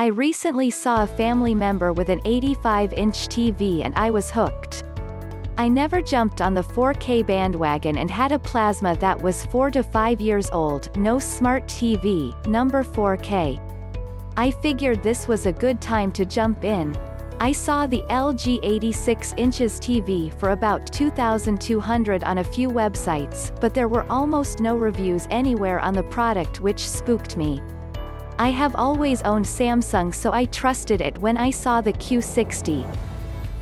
I recently saw a family member with an 85-inch TV and I was hooked. I never jumped on the 4K bandwagon and had a plasma that was 4 to 5 years old, no smart TV, number 4K. I figured this was a good time to jump in. I saw the LG 86 inches TV for about 2,200 on a few websites, but there were almost no reviews anywhere on the product which spooked me. I have always owned Samsung so I trusted it when I saw the Q60.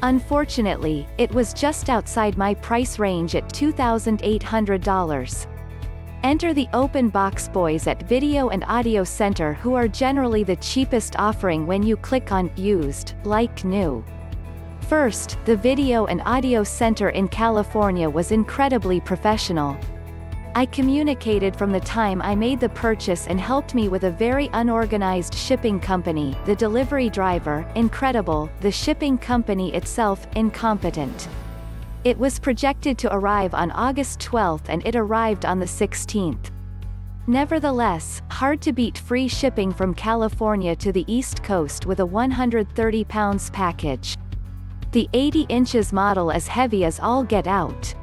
Unfortunately, it was just outside my price range at $2,800. Enter the open box boys at Video and Audio Center who are generally the cheapest offering when you click on used, like new. First, the Video and Audio Center in California was incredibly professional. I communicated from the time I made the purchase and helped me with a very unorganized shipping company, the delivery driver, incredible, the shipping company itself, incompetent. It was projected to arrive on August 12 and it arrived on the 16th. Nevertheless, hard to beat free shipping from California to the East Coast with a 130 pounds package. The 80 inches model is heavy as all get out.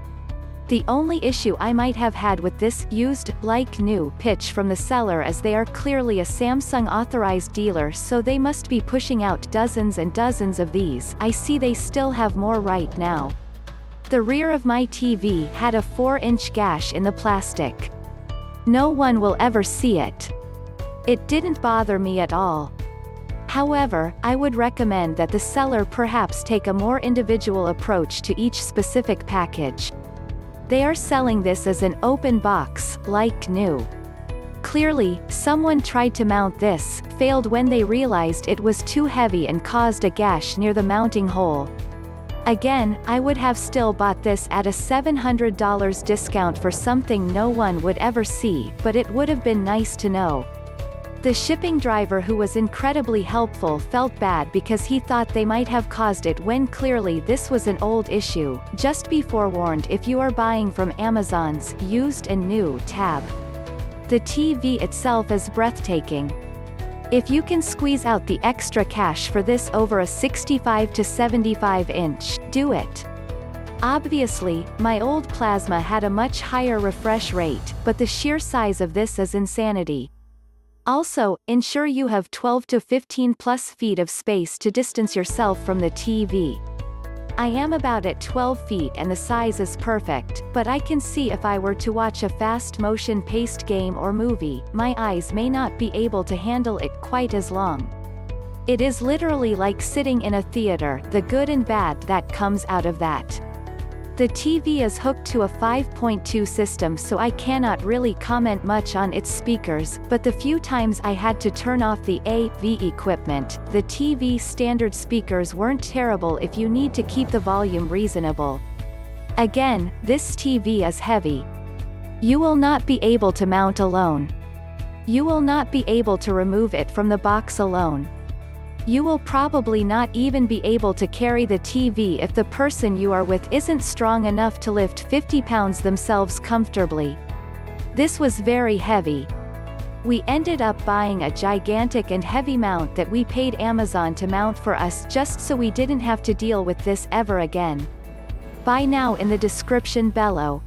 The only issue I might have had with this used, like new, pitch from the seller is they are clearly a Samsung authorized dealer so they must be pushing out dozens and dozens of these. I see they still have more right now. The rear of my TV had a 4-inch gash in the plastic. No one will ever see it. It didn't bother me at all. However, I would recommend that the seller perhaps take a more individual approach to each specific package. They are selling this as an open box, like new. Clearly, someone tried to mount this, failed when they realized it was too heavy and caused a gash near the mounting hole. Again, I would have still bought this at a $700 discount for something no one would ever see, but it would have been nice to know. The shipping driver who was incredibly helpful felt bad because he thought they might have caused it when clearly this was an old issue. Just be forewarned if you are buying from Amazon's used and new tab. The TV itself is breathtaking. If you can squeeze out the extra cash for this over a 65 to 75 inch, do it. Obviously, my old plasma had a much higher refresh rate, but the sheer size of this is insanity. Also, ensure you have 12 to 15 plus feet of space to distance yourself from the TV. I am about at 12 feet and the size is perfect, but I can see if I were to watch a fast motion paced game or movie, my eyes may not be able to handle it quite as long. It is literally like sitting in a theater, the good and bad that comes out of that. The TV is hooked to a 5.2 system so I cannot really comment much on its speakers, but the few times I had to turn off the AV equipment, the TV standard speakers weren't terrible if you need to keep the volume reasonable. Again, this TV is heavy. You will not be able to mount alone. You will not be able to remove it from the box alone. You will probably not even be able to carry the TV if the person you are with isn't strong enough to lift 50 pounds themselves comfortably. This was very heavy. We ended up buying a gigantic and heavy mount that we paid Amazon to mount for us just so we didn't have to deal with this ever again. Buy now in the description below.